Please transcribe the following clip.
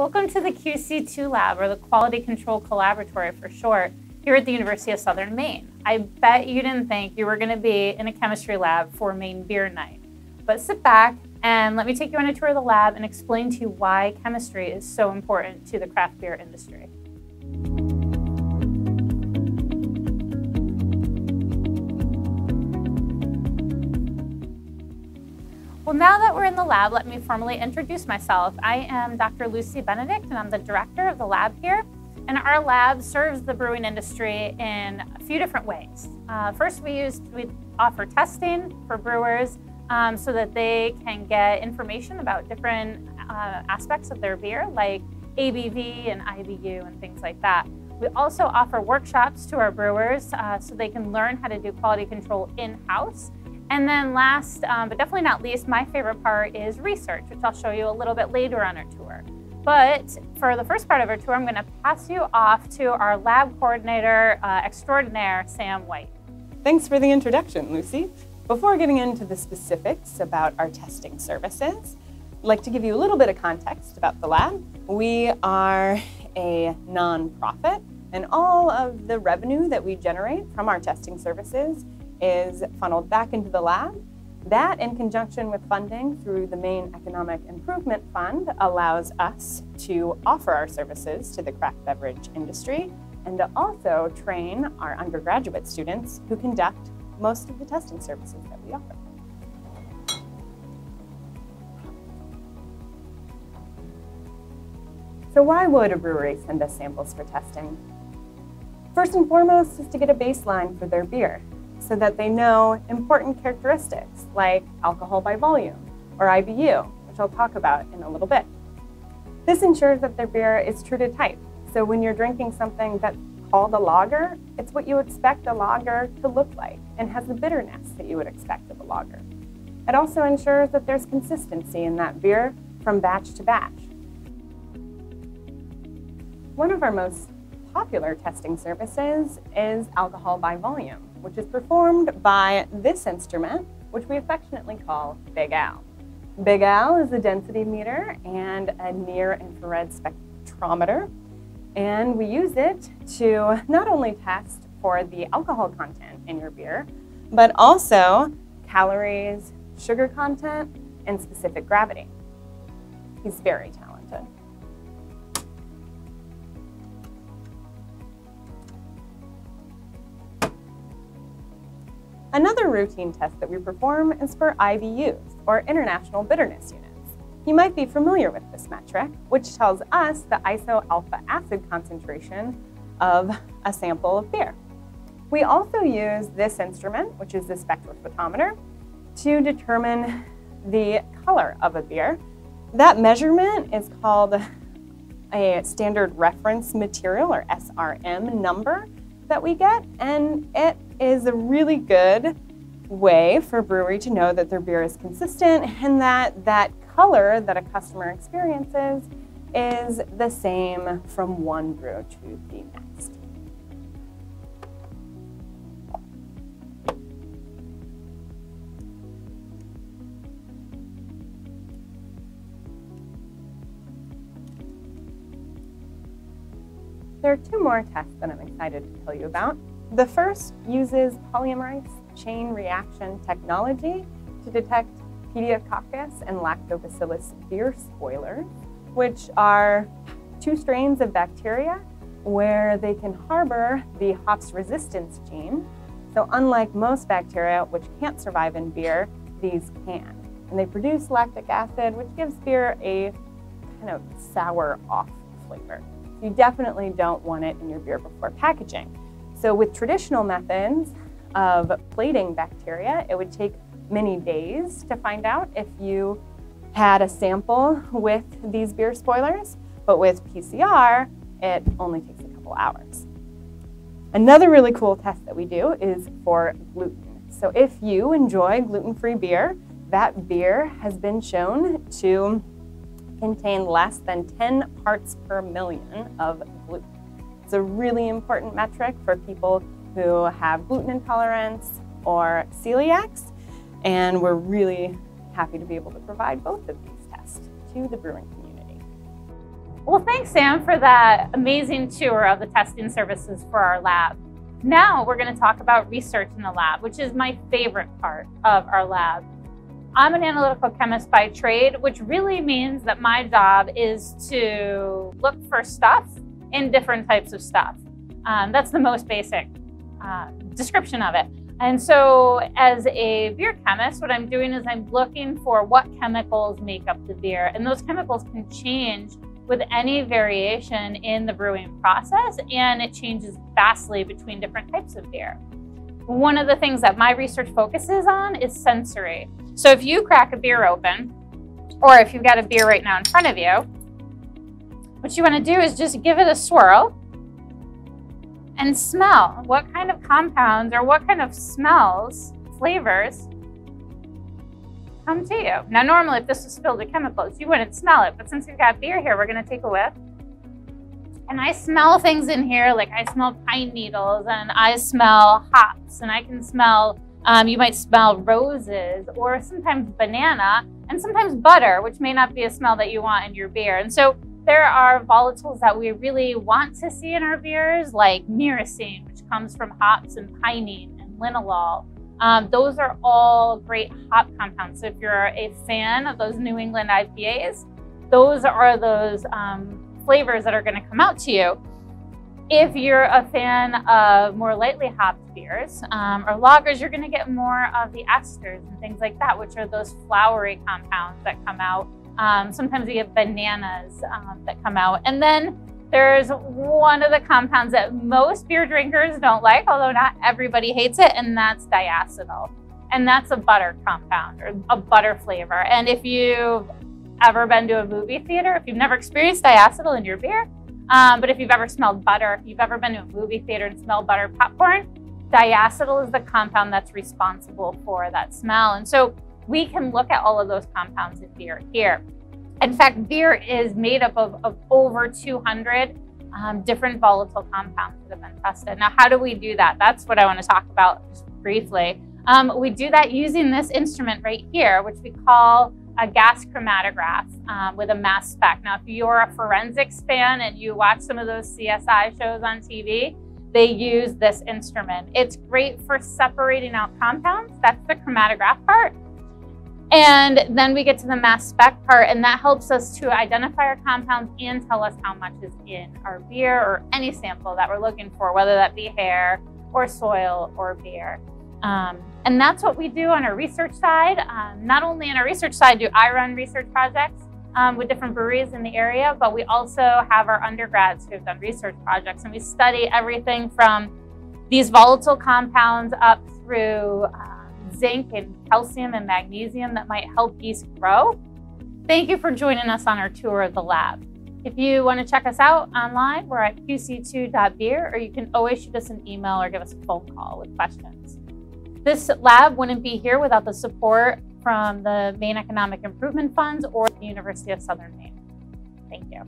Welcome to the QC2 Lab, or the Quality Control Collaboratory for short, here at the University of Southern Maine. I bet you didn't think you were going to be in a chemistry lab for Maine Beer Night. But sit back and let me take you on a tour of the lab and explain to you why chemistry is so important to the craft beer industry. Well, now that we're in the lab, let me formally introduce myself. I am Dr. Lucy Benedict, and I'm the director of the lab here. And our lab serves the brewing industry in a few different ways. Uh, first, we use we offer testing for brewers um, so that they can get information about different uh, aspects of their beer, like ABV and IBU and things like that. We also offer workshops to our brewers uh, so they can learn how to do quality control in-house and then last, um, but definitely not least, my favorite part is research, which I'll show you a little bit later on our tour. But for the first part of our tour, I'm gonna pass you off to our lab coordinator uh, extraordinaire, Sam White. Thanks for the introduction, Lucy. Before getting into the specifics about our testing services, I'd like to give you a little bit of context about the lab. We are a nonprofit, and all of the revenue that we generate from our testing services is funneled back into the lab. That, in conjunction with funding through the Maine Economic Improvement Fund, allows us to offer our services to the craft beverage industry and to also train our undergraduate students who conduct most of the testing services that we offer. So why would a brewery send us samples for testing? First and foremost is to get a baseline for their beer so that they know important characteristics like alcohol by volume or IBU, which I'll talk about in a little bit. This ensures that their beer is true to type. So when you're drinking something that's called a lager, it's what you expect a lager to look like and has the bitterness that you would expect of a lager. It also ensures that there's consistency in that beer from batch to batch. One of our most popular testing services is alcohol by volume which is performed by this instrument, which we affectionately call Big Al. Big Al is a density meter and a near infrared spectrometer, and we use it to not only test for the alcohol content in your beer, but also calories, sugar content, and specific gravity. He's very talented. Routine test that we perform is for IBUs, or International Bitterness Units. You might be familiar with this metric, which tells us the iso-alpha acid concentration of a sample of beer. We also use this instrument, which is the spectrophotometer, to determine the color of a beer. That measurement is called a standard reference material, or SRM number, that we get, and it is a really good way for a brewery to know that their beer is consistent and that that color that a customer experiences is the same from one brew to the next. There are two more tests that I'm excited to tell you about. The first uses polymerase chain reaction technology to detect Pediococcus and Lactobacillus beer spoilers, which are two strains of bacteria where they can harbor the hops resistance gene. So unlike most bacteria, which can't survive in beer, these can. And they produce lactic acid, which gives beer a kind of sour off flavor. You definitely don't want it in your beer before packaging. So with traditional methods of plating bacteria, it would take many days to find out if you had a sample with these beer spoilers, but with PCR, it only takes a couple hours. Another really cool test that we do is for gluten. So if you enjoy gluten-free beer, that beer has been shown to contain less than 10 parts per million of gluten. It's a really important metric for people who have gluten intolerance or celiacs, and we're really happy to be able to provide both of these tests to the brewing community. Well, thanks, Sam, for that amazing tour of the testing services for our lab. Now we're going to talk about research in the lab, which is my favorite part of our lab. I'm an analytical chemist by trade, which really means that my job is to look for stuff in different types of stuff. Um, that's the most basic uh, description of it. And so as a beer chemist, what I'm doing is I'm looking for what chemicals make up the beer. And those chemicals can change with any variation in the brewing process, and it changes vastly between different types of beer. One of the things that my research focuses on is sensory. So if you crack a beer open, or if you've got a beer right now in front of you, what you want to do is just give it a swirl and smell what kind of compounds or what kind of smells, flavors come to you. Now, normally if this was filled with chemicals, you wouldn't smell it, but since we've got beer here, we're gonna take a whiff. And I smell things in here, like I smell pine needles and I smell hops and I can smell, um, you might smell roses or sometimes banana and sometimes butter, which may not be a smell that you want in your beer. And so there are volatiles that we really want to see in our beers, like myrcene, which comes from hops and pinene and linalool. Um, those are all great hop compounds. So if you're a fan of those New England IPAs, those are those um, flavors that are going to come out to you. If you're a fan of more lightly hopped beers um, or lagers, you're going to get more of the esters and things like that, which are those flowery compounds that come out um, sometimes we get bananas um, that come out. And then there's one of the compounds that most beer drinkers don't like, although not everybody hates it, and that's diacetyl. And that's a butter compound or a butter flavor. And if you've ever been to a movie theater, if you've never experienced diacetyl in your beer, um, but if you've ever smelled butter, if you've ever been to a movie theater and smelled butter popcorn, diacetyl is the compound that's responsible for that smell. And so we can look at all of those compounds in beer here. In fact, beer is made up of, of over 200 um, different volatile compounds that have been tested. Now, how do we do that? That's what I want to talk about just briefly. Um, we do that using this instrument right here, which we call a gas chromatograph um, with a mass spec. Now, if you're a forensics fan and you watch some of those CSI shows on TV, they use this instrument. It's great for separating out compounds. That's the chromatograph part. And then we get to the mass spec part, and that helps us to identify our compounds and tell us how much is in our beer or any sample that we're looking for, whether that be hair or soil or beer. Um, and that's what we do on our research side. Um, not only on our research side do I run research projects um, with different breweries in the area, but we also have our undergrads who have done research projects, and we study everything from these volatile compounds up through uh, zinc and calcium and magnesium that might help yeast grow. Thank you for joining us on our tour of the lab. If you want to check us out online, we're at qc2.beer, or you can always shoot us an email or give us a phone call with questions. This lab wouldn't be here without the support from the Maine Economic Improvement Funds or the University of Southern Maine. Thank you.